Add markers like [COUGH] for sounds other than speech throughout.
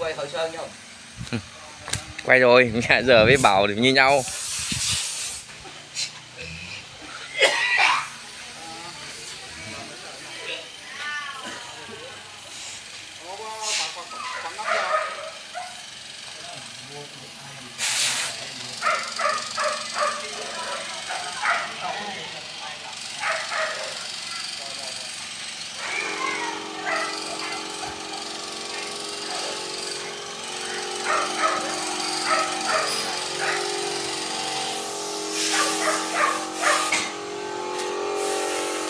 Quay hồ Sơn nhau. quay rồi [LAUGHS] nhà giờ với bảo để như nhau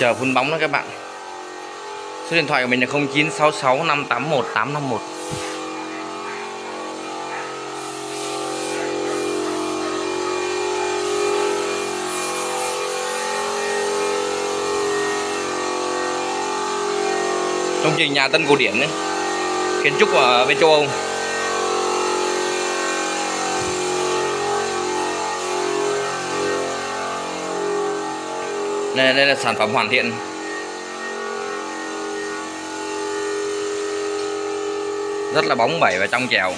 chờ phun bóng đó các bạn. Số điện thoại của mình là 0966 581 851 công trình nhà Tân cổ điển đấy kiến trúc ở bên châu Âu. Đây, đây là sản phẩm hoàn thiện. Rất là bóng bẩy và trong trèo.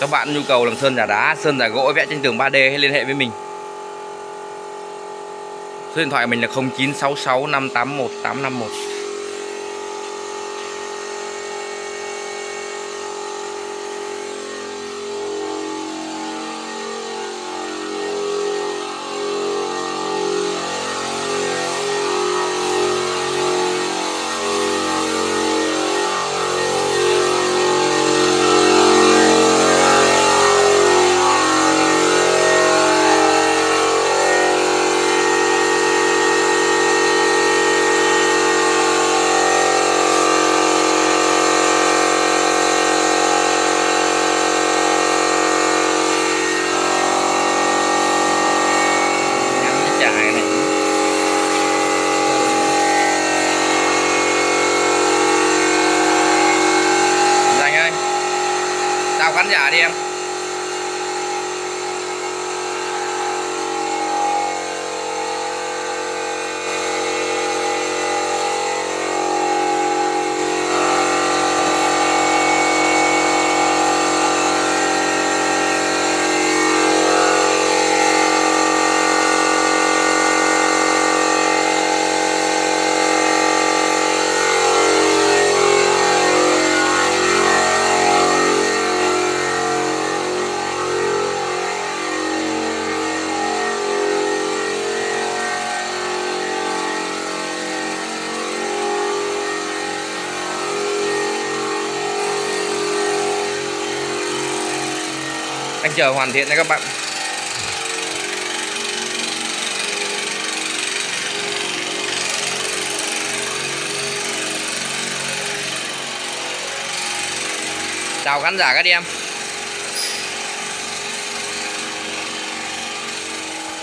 Các bạn nhu cầu làm sơn giả đá sơn giả gỗ vẽ trên tường 3D hãy liên hệ với mình. Số điện thoại của mình là 0966 581 851 ngắn cái chạy này Danh ơi Chào khán chờ hoàn thiện nha các bạn. Chào khán giả các em.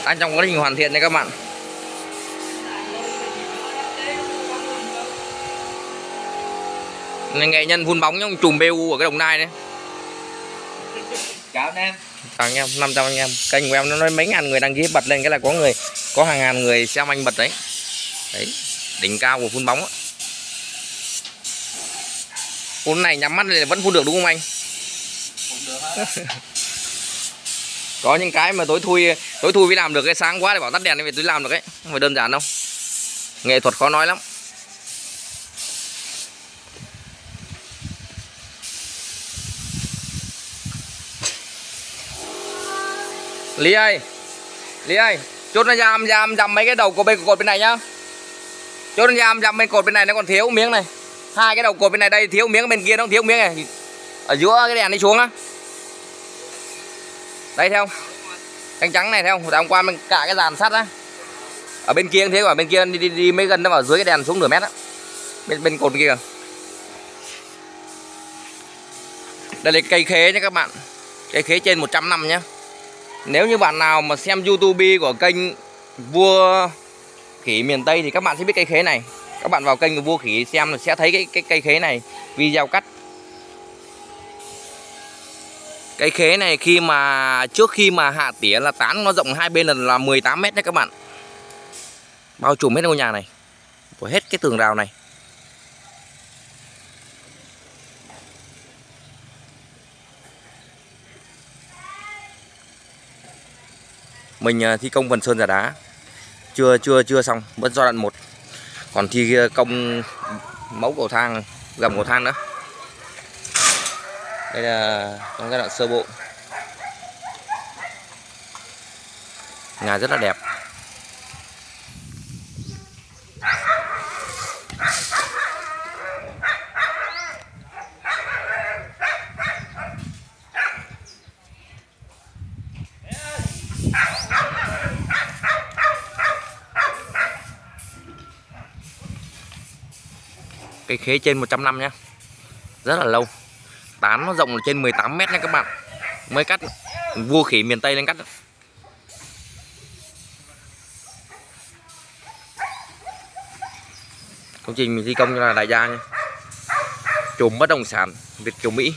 Đang trong quá trình hoàn thiện nha các bạn. Nghệ nhân phun bóng trong chùm BU ở cái đồng nai đấy. Chào anh em. chào anh em 500 anh em. Kênh của em nó nói mấy ngàn người đăng ký bật lên cái là có người có hàng ngàn người xem anh bật đấy. Đấy đỉnh cao của phun bóng á. phun này nhắm mắt thì vẫn phun được đúng không anh? [LAUGHS] Có những cái mà tối thui tối thui mới làm được cái sáng quá để bảo tắt đèn thì tôi làm được ấy không phải đơn giản đâu. Nghệ thuật khó nói lắm Lý ơi. Lý ơi Chốt nó giam giam giam mấy cái đầu cột bên cột bên này nhá. Chốt nó giam giam bên cột bên này nó còn thiếu miếng này. Hai cái đầu cột bên này đây thiếu miếng bên kia nó thiếu miếng này. Ở giữa cái đèn đi xuống á. Đây theo Cánh trắng này theo Hôm hôm qua mình cả cái dàn sắt á. Ở bên kia cũng thế quả, bên kia đi, đi, đi mấy gần nó vào dưới cái đèn xuống nửa mét á. Bên bên cột kia kìa. Đây là cây khế nha các bạn. Cây khế trên 100 năm nhá nếu như bạn nào mà xem YouTube của kênh Vua Khỉ miền Tây thì các bạn sẽ biết cây khế này. Các bạn vào kênh của Vua Khỉ xem là sẽ thấy cái cái cây khế này video cắt. Cây khế này khi mà, trước khi mà hạ tỉa là tán nó rộng hai bên là là 18 mét đấy các bạn. Bao trùm hết ngôi nhà này. Của hết cái tường rào này. Mình à, thi công phần sơn giả đá. Chưa chưa chưa xong, vẫn giai đoạn một. Còn thi à, công mẫu cầu thang, gầm cầu thang nữa. Đây là trong giai đoạn sơ bộ. Nhà rất là đẹp. Cái khế trên 100 năm nhé rất là lâu. Tán nó rộng là trên 18 mét nha các bạn. Mới cắt vua khỉ miền Tây lên cắt. Công trình mình thi công là đại gia nha chùm bất động sản Việt Kiều Mỹ.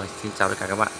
Rồi, xin chào tất cả các bạn.